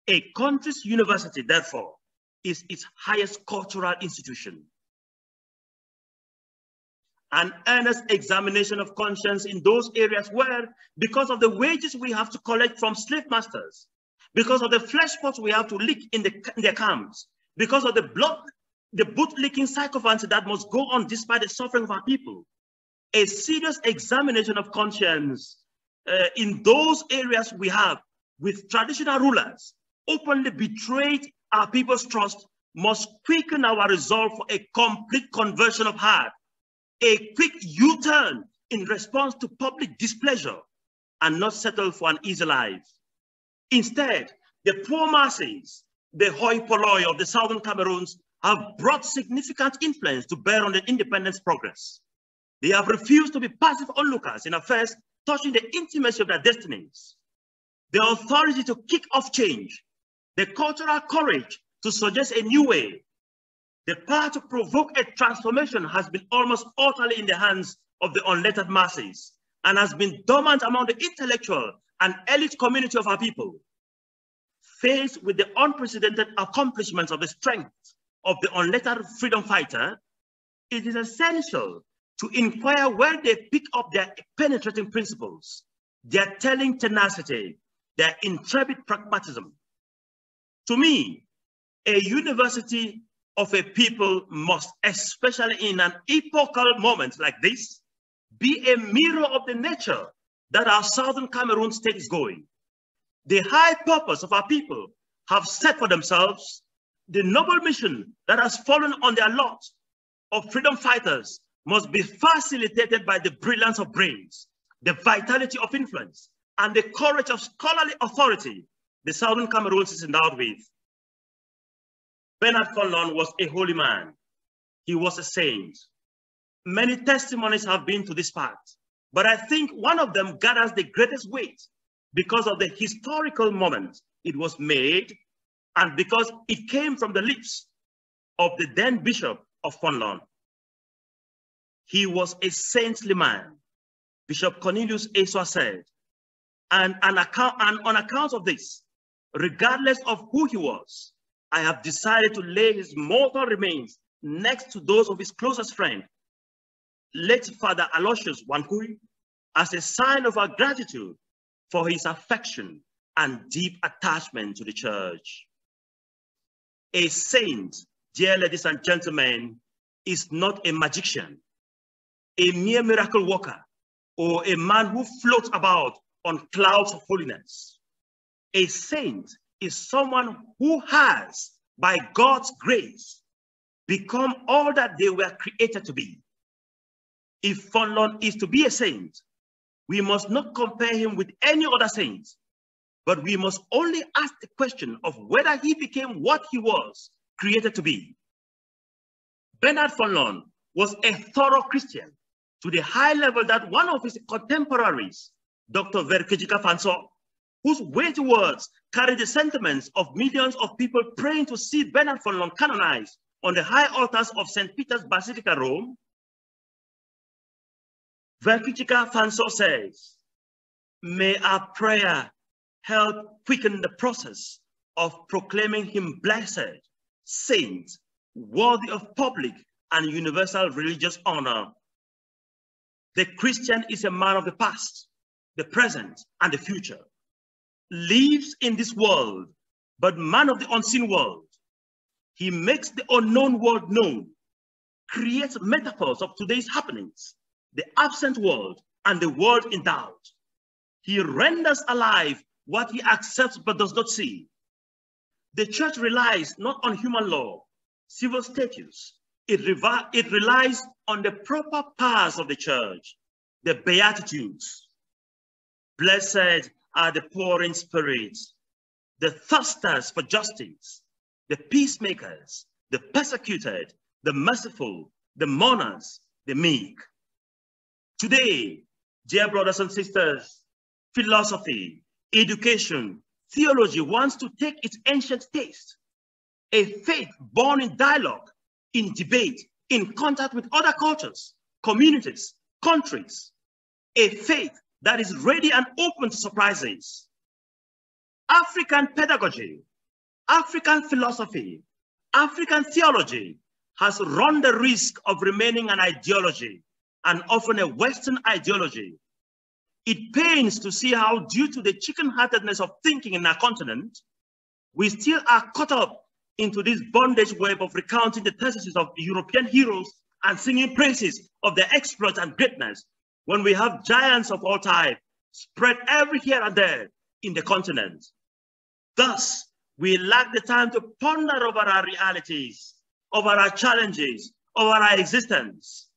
A country's university, therefore, is its highest cultural institution. An earnest examination of conscience in those areas where, because of the wages we have to collect from slave masters, because of the flesh pots we have to lick in, the, in their camps, because of the blood, the boot-licking sycophants that must go on despite the suffering of our people. A serious examination of conscience uh, in those areas we have with traditional rulers openly betrayed our people's trust must quicken our resolve for a complete conversion of heart, a quick U-turn in response to public displeasure, and not settle for an easy life. Instead, the poor masses, the hoi polloi of the southern Cameroons, have brought significant influence to bear on the independence progress. They have refused to be passive onlookers in affairs touching the intimacy of their destinies. The authority to kick off change, the cultural courage to suggest a new way, the power to provoke a transformation has been almost utterly in the hands of the unlettered masses and has been dormant among the intellectual and elite community of our people. Faced with the unprecedented accomplishments of the strength of the unlettered freedom fighter, it is essential to inquire where they pick up their penetrating principles, their telling tenacity, their intrepid pragmatism. To me, a university of a people must, especially in an epochal moment like this, be a mirror of the nature that our southern Cameroon state is going. The high purpose of our people have set for themselves the noble mission that has fallen on their lot of freedom fighters must be facilitated by the brilliance of brains, the vitality of influence, and the courage of scholarly authority the Southern Cameroons is endowed with. Bernard Fonlon was a holy man. He was a saint. Many testimonies have been to this fact, but I think one of them gathers the greatest weight because of the historical moment it was made and because it came from the lips of the then Bishop of Fonlon. He was a saintly man, Bishop Cornelius Esua said, and, account, and on account of this, regardless of who he was, I have decided to lay his mortal remains next to those of his closest friend, late Father Aloysius Wankuri, as a sign of our gratitude for his affection and deep attachment to the church. A saint, dear ladies and gentlemen, is not a magician, a mere miracle worker, or a man who floats about on clouds of holiness. A saint is someone who has, by God's grace, become all that they were created to be. If Fonlon is to be a saint, we must not compare him with any other saint, but we must only ask the question of whether he became what he was created to be. Bernard Fonlon was a thorough Christian to the high level that one of his contemporaries, Dr. Verkijika Fanso, whose weighty words carry the sentiments of millions of people praying to see Bernard Fonlon canonized on the high altars of St. Peter's Basilica, Rome, Verkijika Fanso says, may our prayer help quicken the process of proclaiming him blessed, saint, worthy of public and universal religious honor the Christian is a man of the past, the present, and the future. Lives in this world, but man of the unseen world. He makes the unknown world known, creates metaphors of today's happenings, the absent world, and the world in doubt. He renders alive what he accepts but does not see. The church relies not on human law, civil status, it, it relies on the proper powers of the church, the Beatitudes. Blessed are the poor in spirit, the thirsters for justice, the peacemakers, the persecuted, the merciful, the mourners, the meek. Today, dear brothers and sisters, philosophy, education, theology wants to take its ancient taste, a faith born in dialogue in debate, in contact with other cultures, communities, countries, a faith that is ready and open to surprises. African pedagogy, African philosophy, African theology has run the risk of remaining an ideology and often a Western ideology. It pains to see how, due to the chicken-heartedness of thinking in our continent, we still are caught up into this bondage web of recounting the theses of European heroes and singing praises of their exploits and greatness when we have giants of all time spread every here and there in the continent. Thus, we lack the time to ponder over our realities, over our challenges, over our existence.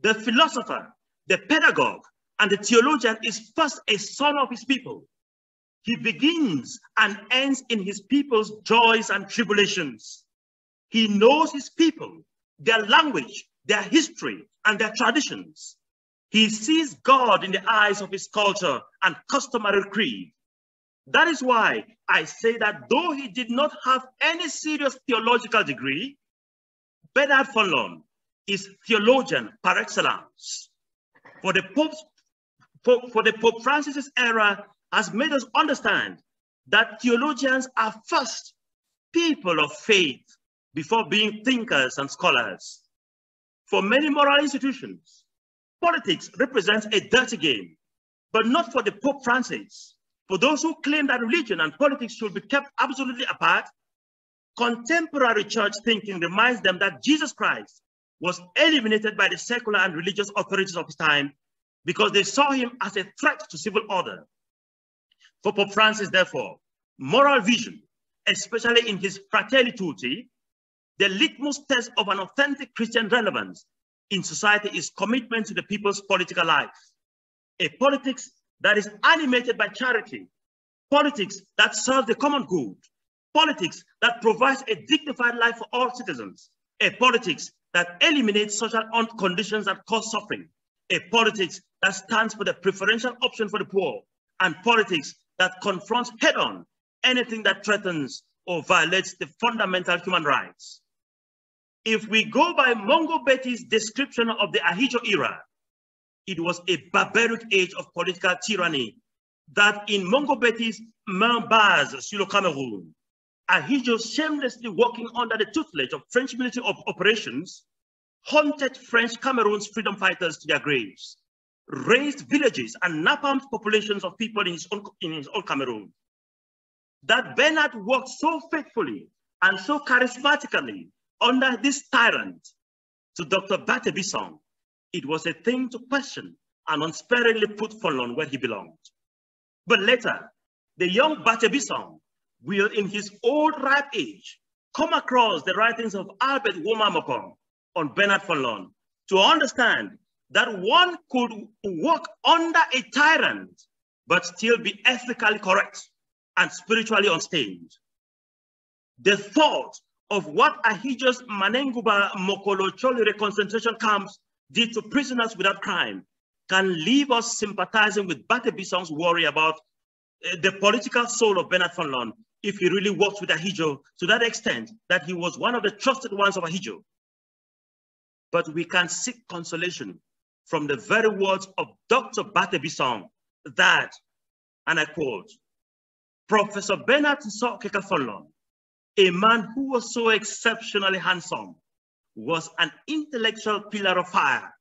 The philosopher, the pedagogue, and the theologian is first a son of his people. He begins and ends in his people's joys and tribulations. He knows his people, their language, their history, and their traditions. He sees God in the eyes of his culture and customary creed. That is why I say that though he did not have any serious theological degree, Bernard Fonlon is theologian par excellence. For the Pope, for, for the Pope Francis's era has made us understand that theologians are first people of faith before being thinkers and scholars. For many moral institutions, politics represents a dirty game, but not for the Pope Francis. For those who claim that religion and politics should be kept absolutely apart, contemporary church thinking reminds them that Jesus Christ was eliminated by the secular and religious authorities of his time because they saw him as a threat to civil order. For Pope Francis, therefore, moral vision, especially in his Fratelli the litmus test of an authentic Christian relevance in society is commitment to the people's political life. A politics that is animated by charity, politics that serves the common good, politics that provides a dignified life for all citizens, a politics that eliminates social conditions that cause suffering, a politics that stands for the preferential option for the poor, and politics that confronts head-on anything that threatens or violates the fundamental human rights. If we go by Mongo Beti's description of the Ahidjo era, it was a barbaric age of political tyranny that in Mongo Beti's sur le Cameroun, Ahidjo shamelessly working under the tutelage of French military op operations, hunted French Cameroon's freedom fighters to their graves razed villages and napalmed populations of people in his own, in his own Cameroon. That Bernard worked so faithfully and so charismatically under this tyrant to Dr. Bate Besong, it was a thing to question and unsparingly put Fonlon where he belonged. But later, the young Bate Besong will, in his old ripe age, come across the writings of Albert Womamopong on Bernard Fonlon to understand that one could work under a tyrant, but still be ethically correct and spiritually unstained. The thought of what Ahidjo's Manenguba Mokolo concentration camps did to prisoners without crime can leave us sympathizing with Bate Besong's worry about uh, the political soul of Bernard Fonlon if he really worked with Ahidjo to that extent that he was one of the trusted ones of Ahidjo. But we can seek consolation from the very words of Dr. Bate Besong that, and I quote, Professor Bernard Nsokika Fonlon, a man who was so exceptionally handsome, was an intellectual pillar of fire,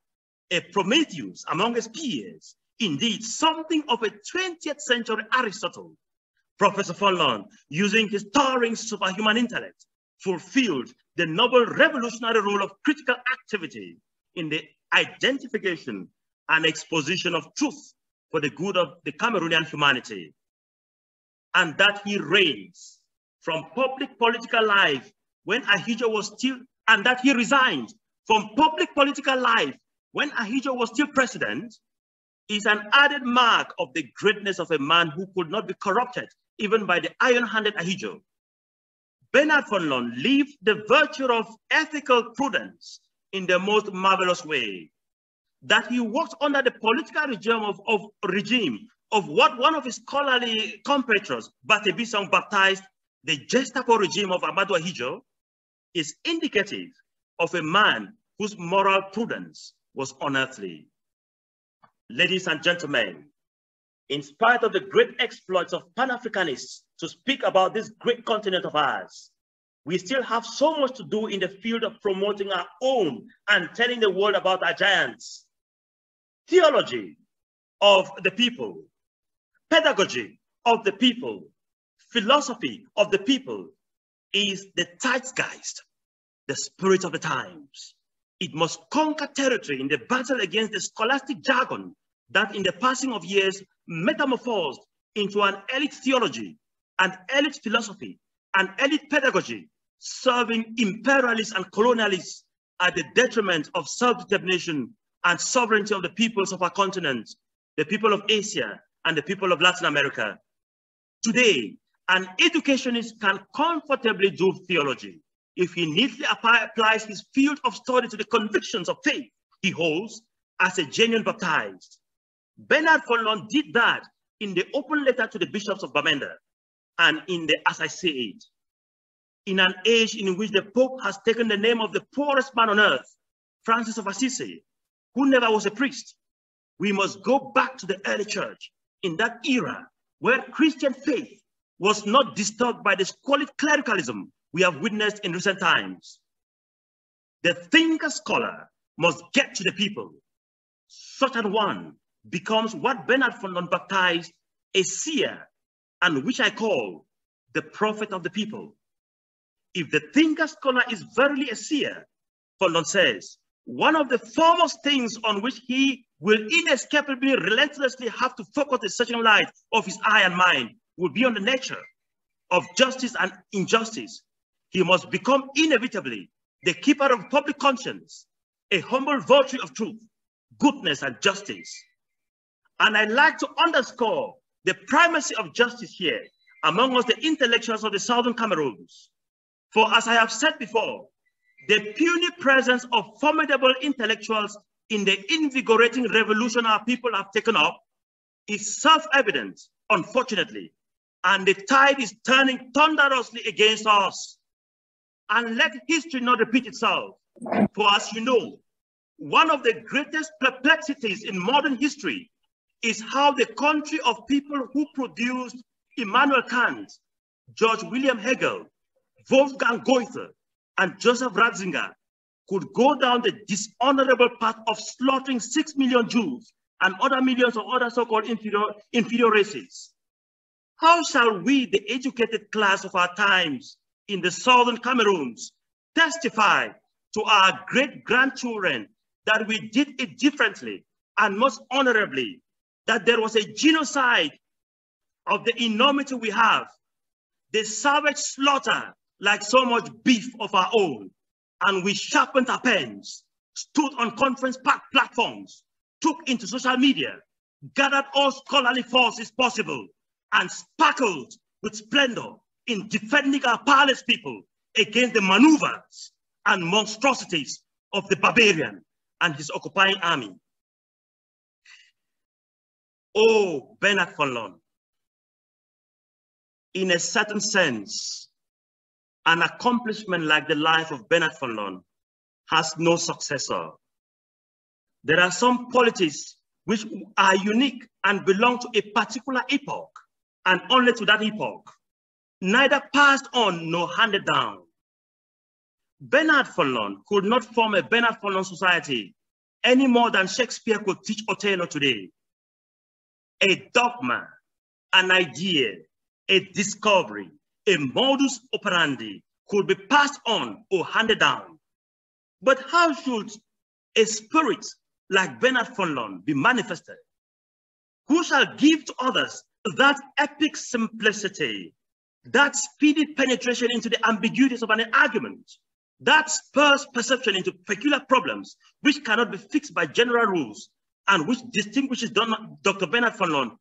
a Prometheus among his peers, indeed something of a 20th century Aristotle. Professor Fonlon, using his towering superhuman intellect, fulfilled the noble revolutionary role of critical activity in the identification and exposition of truth for the good of the Cameroonian humanity. And that he reigns from public political life when Ahidjo was still, and that he resigned from public political life when Ahidjo was still president is an added mark of the greatness of a man who could not be corrupted even by the iron-handed Ahidjo. Bernard Fonlon lived the virtue of ethical prudence in the most marvelous way. That he worked under the political regime of, of regime of what one of his scholarly compatriots, Bate Besong, baptized the Gestapo regime of Amadou Ahidjo, is indicative of a man whose moral prudence was unearthly. Ladies and gentlemen, in spite of the great exploits of Pan-Africanists to speak about this great continent of ours, we still have so much to do in the field of promoting our own and telling the world about our giants. Theology, of the people, pedagogy of the people, philosophy of the people is the zeitgeist, the spirit of the times. It must conquer territory in the battle against the scholastic jargon that in the passing of years metamorphosed into an elite theology, an elite philosophy, an elite pedagogy, serving imperialists and colonialists at the detriment of self-determination and sovereignty of the peoples of our continent, the people of Asia and the people of Latin America. Today, an educationist can comfortably do theology if he neatly applies his field of study to the convictions of faith he holds as a genuine baptized. Bernard Fonlon did that in the open letter to the bishops of Bamenda and in the As I Say It. In an age in which the Pope has taken the name of the poorest man on earth, Francis of Assisi, who never was a priest, we must go back to the early church in that era where Christian faith was not disturbed by the squalid clericalism we have witnessed in recent times. The thinker scholar must get to the people. Such an one becomes what Bernard von Fonlon baptized a seer, and which I call the prophet of the people. If the thinker scholar is verily a seer, Fonlon says, one of the foremost things on which he will inescapably, relentlessly have to focus the searching light of his eye and mind will be on the nature of justice and injustice. He must become inevitably the keeper of public conscience, a humble votary of truth, goodness, and justice. And I'd like to underscore the primacy of justice here among us, the intellectuals of the Southern Cameroons. For as I have said before, the puny presence of formidable intellectuals in the invigorating revolution our people have taken up is self-evident, unfortunately, and the tide is turning thunderously against us. And let history not repeat itself. For as you know, one of the greatest perplexities in modern history is how the country of people who produced Immanuel Kant, George William Hegel, Wolfgang Goethe, and Joseph Ratzinger could go down the dishonorable path of slaughtering six million Jews and other millions of other so-called inferior, inferior races. How shall we, the educated class of our times in the southern Cameroons, testify to our great-grandchildren that we did it differently and most honorably, that there was a genocide of the enormity we have, the savage slaughter like so much beef of our own, and we sharpened our pens, stood on conference platforms, took into social media, gathered all scholarly forces possible, and sparkled with splendor in defending our powerless people against the maneuvers and monstrosities of the barbarian and his occupying army. Oh, Bernard Fonlon, in a certain sense, an accomplishment like the life of Bernard Fonlon has no successor. There are some polities which are unique and belong to a particular epoch and only to that epoch, neither passed on nor handed down. Bernard Fonlon could not form a Bernard Fonlon society any more than Shakespeare could teach Othello today. A dogma, an idea, a discovery, a modus operandi could be passed on or handed down. But how should a spirit like Bernard Fonlon be manifested? Who shall give to others that epic simplicity, that speedy penetration into the ambiguities of an argument, that spurs perception into peculiar problems which cannot be fixed by general rules and which distinguishes Dr. Bernard Fonlon,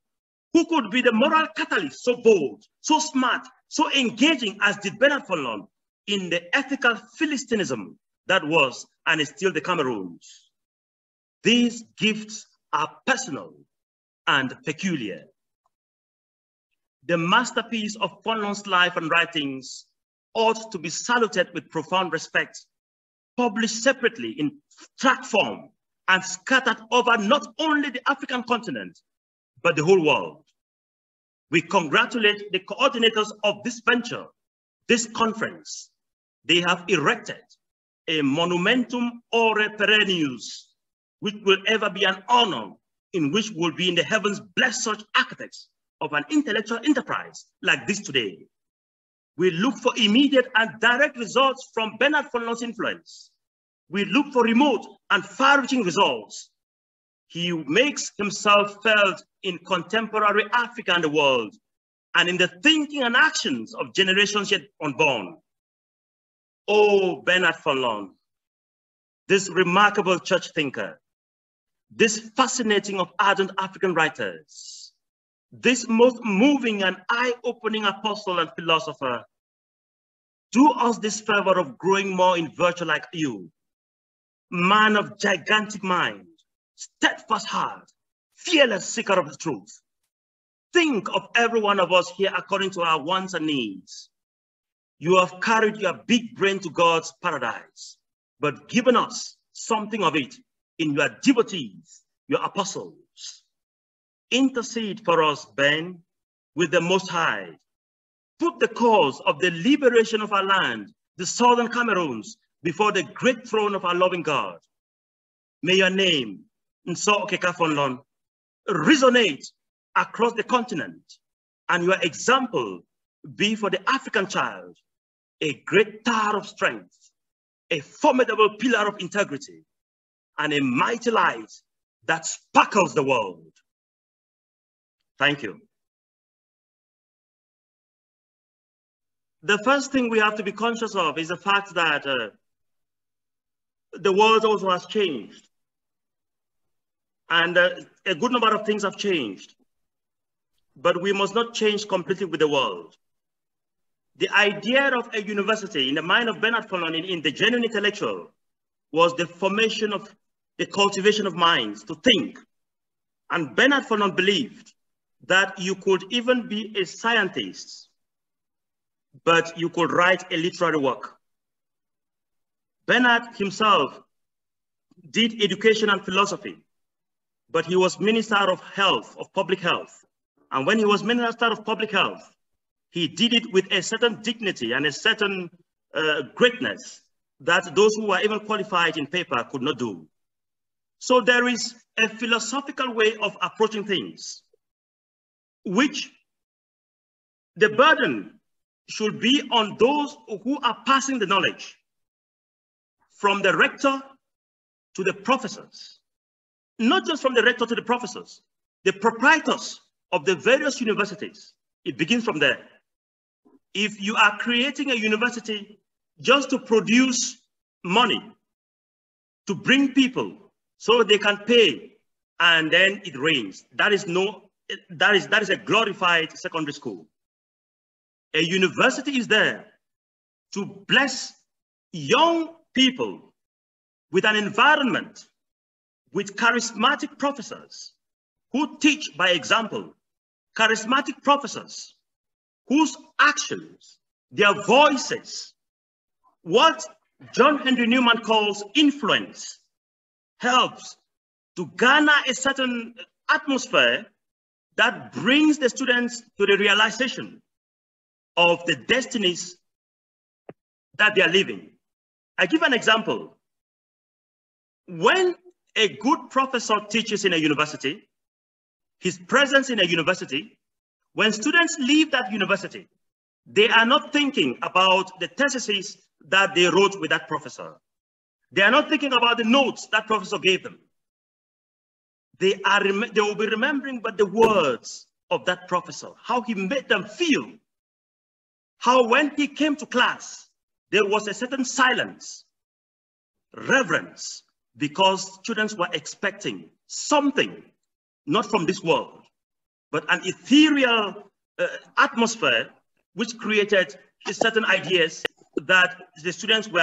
who could be the moral catalyst so bold, so smart, so engaging as did Bernard Fonlon in the ethical Philistinism that was and is still the Cameroons. These gifts are personal and peculiar. The masterpiece of Fonlon's life and writings ought to be saluted with profound respect, published separately in tract form and scattered over not only the African continent, but the whole world. We congratulate the coordinators of this venture, this conference. They have erected a monumentum aere perennius, which will ever be an honor in which we'll be in the heavens blessed such architects of an intellectual enterprise like this today. We look for immediate and direct results from Bernard Fonlon's influence. We look for remote and far-reaching results. He makes himself felt in contemporary Africa and the world, and in the thinking and actions of generations yet unborn. Oh, Bernard Fonlon, this remarkable church thinker, this fascinating of ardent African writers, this most moving and eye-opening apostle and philosopher, do us this favor of growing more in virtue like you, man of gigantic mind, steadfast heart, fearless seeker of the truth. Think of every one of us here according to our wants and needs. You have carried your big brain to God's paradise, but given us something of it in your devotees, your apostles. Intercede for us, Ben, with the Most High. Put the cause of the liberation of our land, the Southern Cameroons, before the great throne of our loving God. May your name, Nso resonate across the continent and your example be for the African child a great tower of strength, a formidable pillar of integrity, and a mighty light that sparkles the world. Thank you. The first thing we have to be conscious of is the fact that uh, the world also has changed. And uh, a good number of things have changed. But we must not change completely with the world. The idea of a university in the mind of Bernard Fonlon in, the genuine intellectual was the formation of the cultivation of minds to think. And Bernard Fonlon believed that you could even be a scientist, but you could write a literary work. Bernard himself did education and philosophy, but he was Minister of Health, of Public Health. And when he was Minister of Public Health, he did it with a certain dignity and a certain uh, greatness that those who were even qualified in paper could not do. So there is a philosophical way of approaching things, which the burden should be on those who are passing the knowledge from the rector to the professors, not just from the rector to the professors, the proprietors of the various universities. It begins from there. If you are creating a university just to produce money, to bring people so they can pay and then it rains. That is no, that is, that is a glorified secondary school. A university is there to bless young people with an environment with charismatic professors who teach by example, charismatic professors whose actions, their voices, what John Henry Newman calls influence, helps to garner a certain atmosphere that brings the students to the realization of the destinies that they are living. I give an example. When a good professor teaches in a university, his presence in a university, when students leave that university, they are not thinking about the theses that they wrote with that professor. They are not thinking about the notes that professor gave them. They, are they will be remembering but the words of that professor, how he made them feel. How when he came to class, there was a certain silence, reverence, because students were expecting something, not from this world, but an ethereal uh, atmosphere which created certain ideas that the students were